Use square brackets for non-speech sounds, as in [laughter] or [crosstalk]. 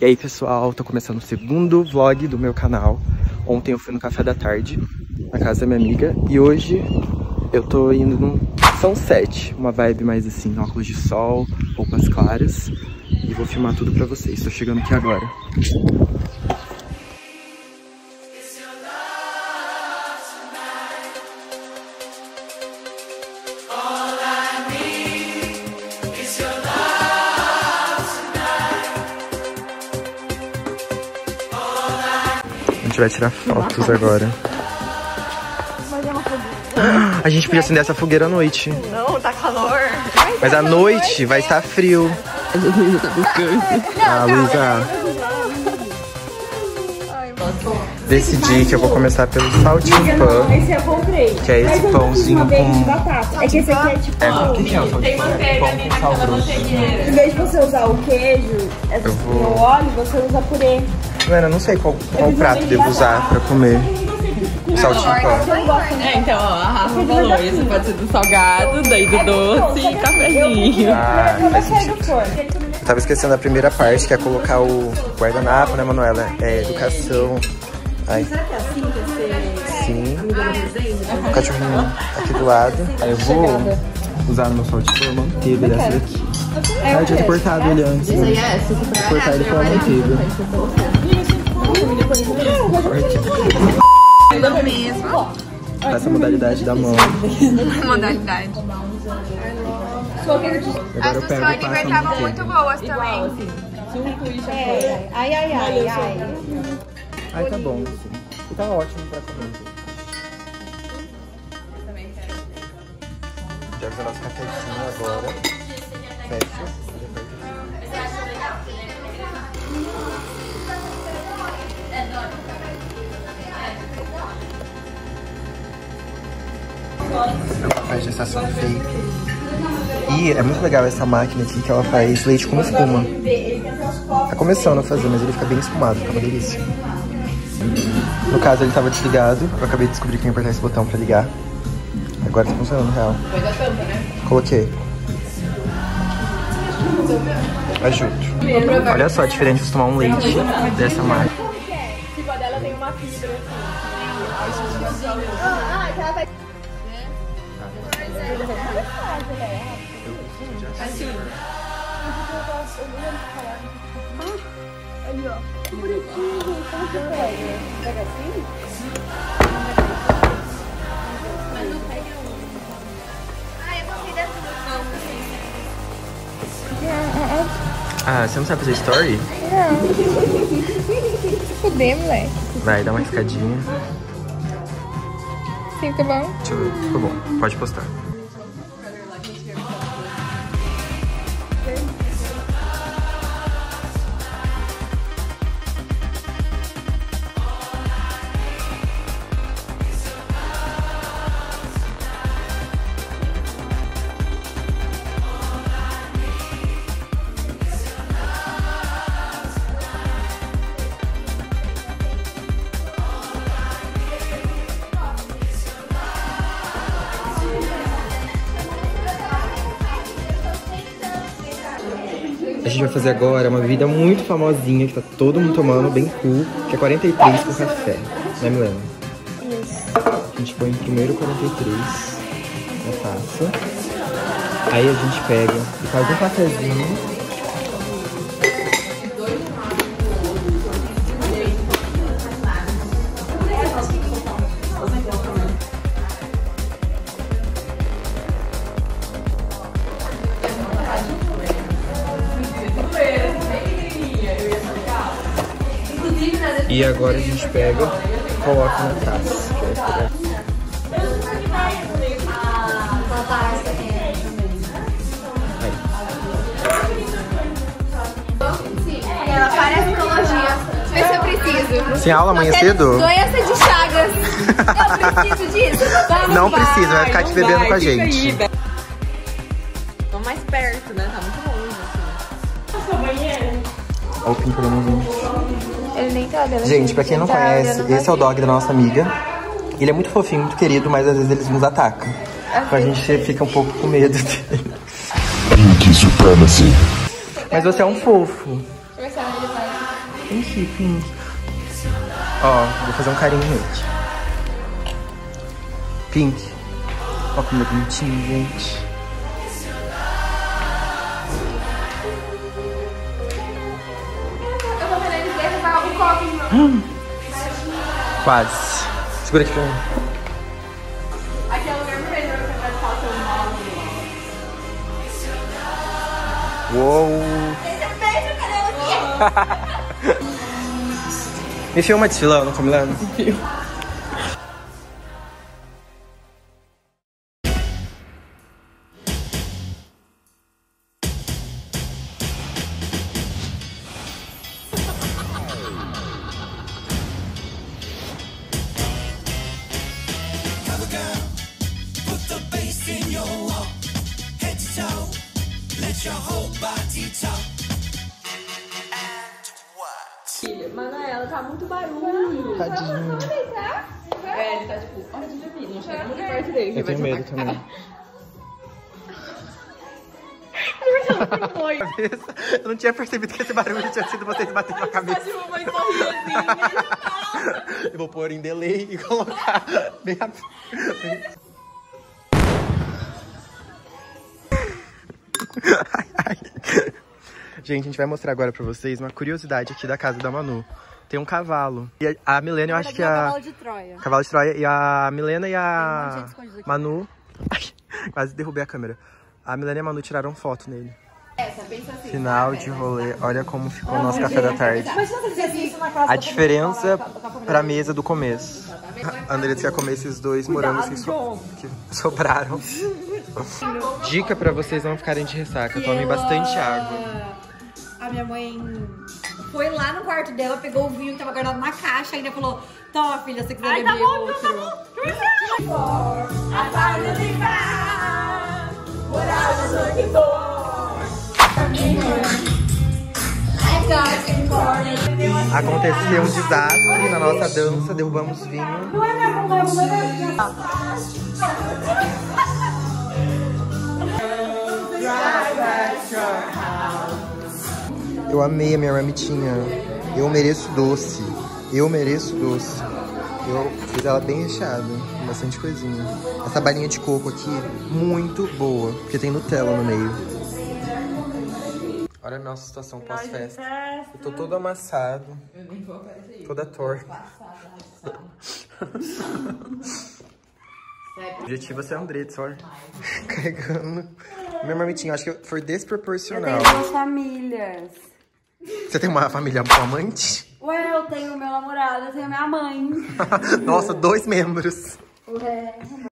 E aí, pessoal, tô começando o segundo vlog do meu canal. Ontem eu fui no café da tarde, na casa da minha amiga. E hoje eu tô indo num sunset, uma vibe mais assim, óculos de sol, roupas claras. E vou filmar tudo pra vocês. Tô chegando aqui agora. Gente vai tirar fotos agora. A gente podia acender essa fogueira à noite. Não, tá calor. Mas à noite vai estar frio. Ah, Luísa. Decidi que eu vou começar pelo saltimpan, Esse eu comprei. que é esse pãozinho com... batata. É que esse aqui é tipo. É, o que que é o Tem saltimpan? manteiga Pão ali com sal naquela grosso. manteigueira. Em vez de você usar o queijo, essa- Eu vou- o óleo, você usa purê. Mano, eu não sei qual, qual prato devo usar pra comer gosto É, então, ó, a Rafa falou isso. Pode ser do salgado, daí do doce e cafezinho. Ah, faz sentido. Eu tava esquecendo a primeira parte, que é colocar o guardanapo, né, Manuela? É educação. Ai. Será que é assim que você Sim. no desenho? O cachorrinho aqui do lado. Aí eu vou usar no meu saltimpan manteiga dessa daqui. Ah, eu tinha cortado ele antes. Né? é Vou cortar ele com a manteiga. Não mesmo. Essa modalidade da mão. [laughs] Modalidade. Agora eu Essas pego e Sony passo a estavam muito boas também. É. Ai, ai, ai, ai. Ai, tá bom, sim. E tá ótimo pra comer. Já fiz o nosso cafezinho agora. Fecha. Faz gestação fake. E é muito legal essa máquina aqui que ela faz leite com espuma. Tá começando a fazer, mas ele fica bem espumado, fica uma delícia. No caso, ele tava desligado. Eu acabei de descobrir que eu ia apertar esse botão pra ligar. Agora tá funcionando, real. Foi da tampa, né? Coloquei. Ajudo. Olha só, é diferente de tomar um leite dessa marca. Tipo, a dela tem uma fibra Assim. Ah, você não sabe fazer story? Fuder, moleque. Vai, dá uma riscadinha. Sim, tá bom? Deixa eu ver. Ficou bom. Pode postar. A gente vai fazer agora uma bebida muito famosinha que tá todo mundo tomando, bem cool, que é 43 com café. Né, Milena? Isso. A gente põe primeiro 43 na taça. Aí a gente pega e faz um cafezinho. Agora a gente pega e coloca na taça. que vai pegar Ela parece psicologia. Vê se eu preciso. Sem aula amanhã cedo? Doença de Chagas. [laughs] Eu preciso disso. Não precisa, vai ficar te bebendo vai, com a gente. aí, Vamos mais perto, né? Tá muito longe, assim. Olha o gente. Ele nem tá dando. Gente, pra quem não Tá conhece, esse é o dog da nossa amiga. Ele é muito fofinho, muito querido, mas às vezes eles nos atacam. Então a gente fica um pouco com medo dele. Pink Supremacy. Mas você é um fofo. Deixa eu ver se ela Pink, pink. Ó, vou fazer um carinho nele. Pink. Ó como é bonitinho, gente. Quase. Segura aqui pra mim. É o lugar melhor. Uou. [laughs] Me filma desfilando. Manoela, tá muito barulho. Tadinho. É, ele tá tipo, olha de mim, não chega muito perto dele. Eu tenho medo também. [laughs] Eu não tinha percebido que esse barulho tinha sido vocês batendo na cabeça. Tipo, mãe sorriu assim. Eu vou pôr em delay e colocar bem rápido. Ai, ai. Gente, a gente vai mostrar agora pra vocês uma curiosidade aqui da casa da Manu. Tem um cavalo. E a- Milena, eu acho que a... Cavalo de Troia. Cavalo de Troia. E a Milena e um a aqui. Manu... Ai, [laughs] quase derrubei a câmera. A Milena e a Manu tiraram foto nele. Essa, pensa assim. Final de rolê. Olha como ficou o nosso café da tarde. Mas se você fizesse isso na casa A diferença pra mesa do começo. A Andressa quer comer esses dois morangos que, so- que sobraram. [laughs] Dica pra vocês não ficarem de ressaca. Tomem bastante água. A minha mãe foi lá no quarto dela, pegou o vinho que tava guardado na caixa e ainda falou: Toma, filha, se você quiser beber outro. Aconteceu um desastre na nossa dança, derrubamos vinho. Eu amei a minha marmitinha. Eu mereço doce. Eu mereço doce. Eu fiz ela bem recheada, com bastante coisinha. Essa balinha de coco aqui, muito boa, porque tem Nutella no meio. Olha a nossa situação pós-festa. Eu tô todo amassado. Toda torta. O objetivo é ser Andretz, olha. [laughs] Carregando. Minha marmitinha, acho que foi desproporcional. duas famílias. Você tem uma família com amante? Ué, eu tenho meu namorado, eu tenho minha mãe. [laughs] Nossa, dois membros. Ué.